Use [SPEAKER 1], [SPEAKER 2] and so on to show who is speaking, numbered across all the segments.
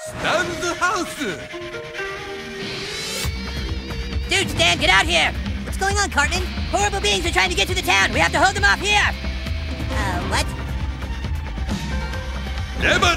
[SPEAKER 1] スタンドハウス
[SPEAKER 2] Dude, Stan, get out here! What's going on, Cartman? Horrible beings are trying to get to the town. We have to hold them off here. Uh, what?
[SPEAKER 1] レベ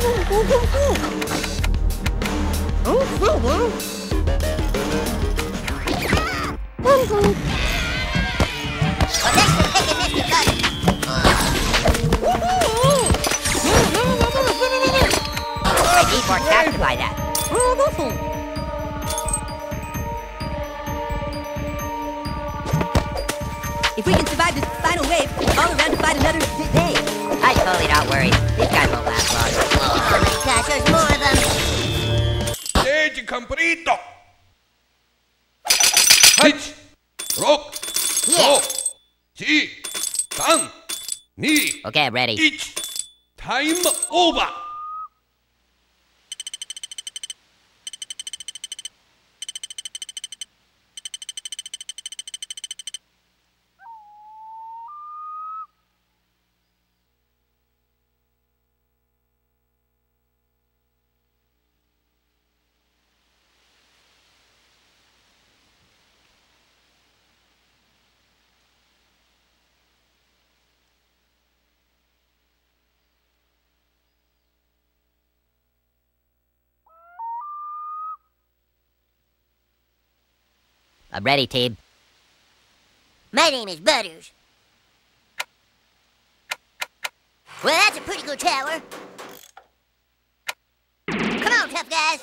[SPEAKER 2] go, go, go! Don't fall! I need more cats If we can survive this final wave,
[SPEAKER 1] リート。八六五
[SPEAKER 2] 四三二
[SPEAKER 1] 一。タイムオーバー
[SPEAKER 2] I'm ready, team. My name is Butters. Well, that's a pretty good tower. Come on, tough guys.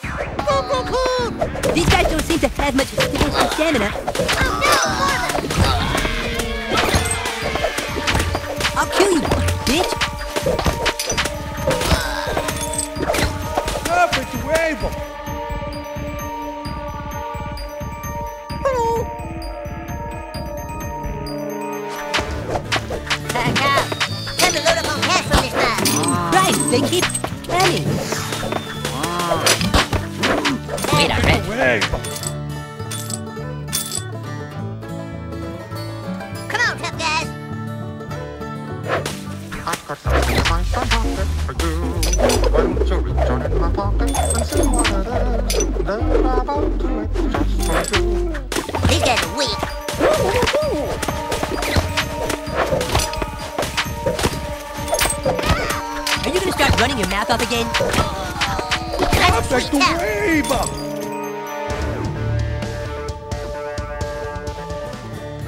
[SPEAKER 2] These guys don't seem to have much stamina. Oh no, man. Right, they keep coming. Wait a minute. Come on, tough guys.
[SPEAKER 3] I've got something in my pocket for you. Why don't you reach on in my pocket
[SPEAKER 2] running your mouth off again?
[SPEAKER 1] Perfect wave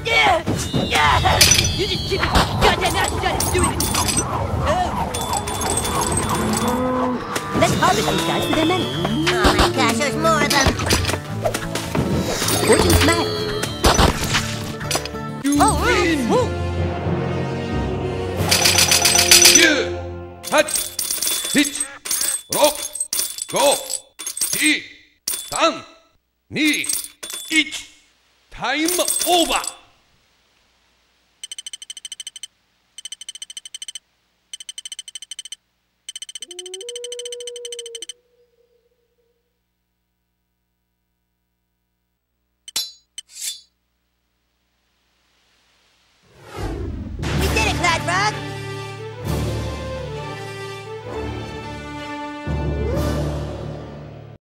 [SPEAKER 2] Yeah! Yeah! You just keep your goddamn mouth shut and do it! Oh. Let's harvest these guys for their money. Oh my gosh, there's more of them! Fortune smile.
[SPEAKER 1] You
[SPEAKER 2] Oh,
[SPEAKER 1] win
[SPEAKER 2] oh,
[SPEAKER 1] 9 8 7 6 5 4 3 2 1タイムオーバー
[SPEAKER 2] We did it, Cloud Frog!